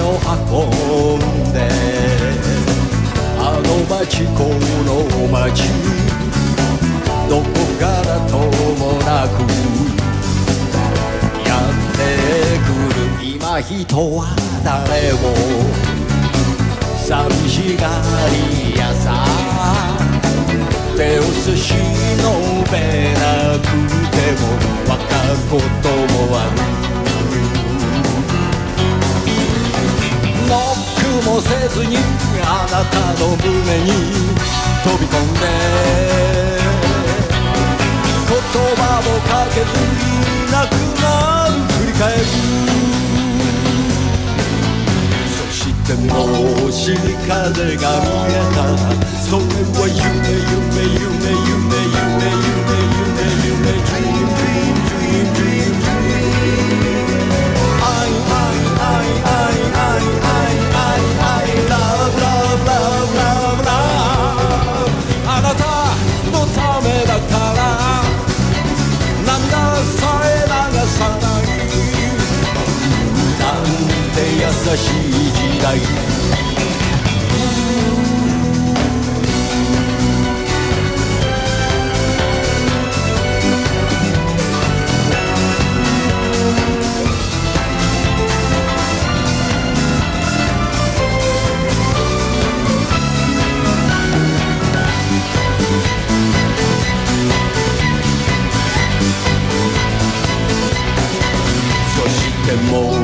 を運んであの町この町どこからともなくやってくる。今人は誰も寂しがりやさ手をすしのべらずにあなたの胸に飛び込んで。言葉もかけずになくなる振り返るそしてもし風が見えた。らそれは夢夢夢。そしてもう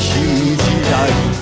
新時代。